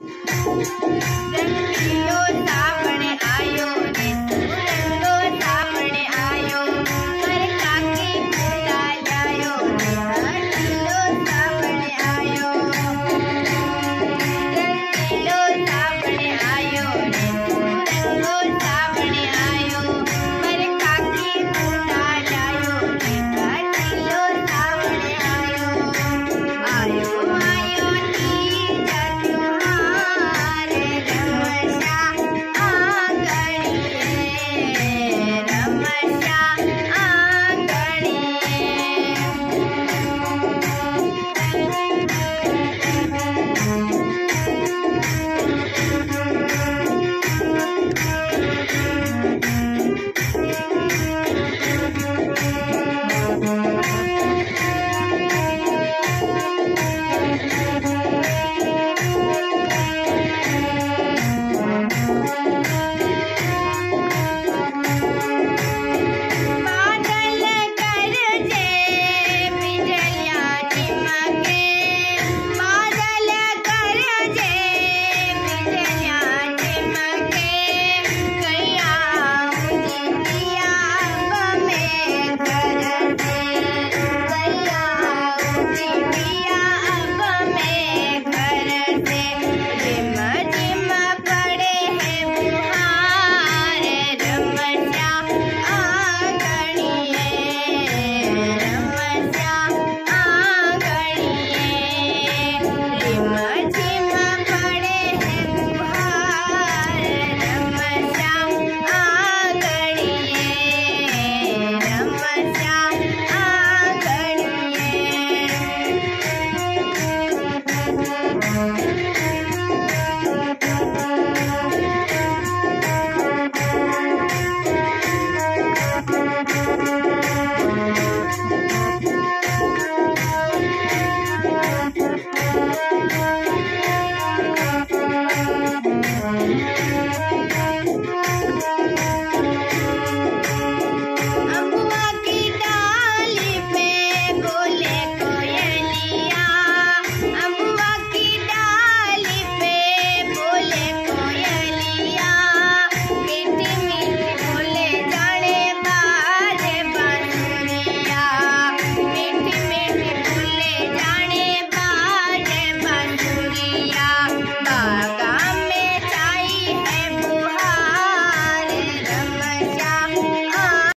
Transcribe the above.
Thank you. Bye.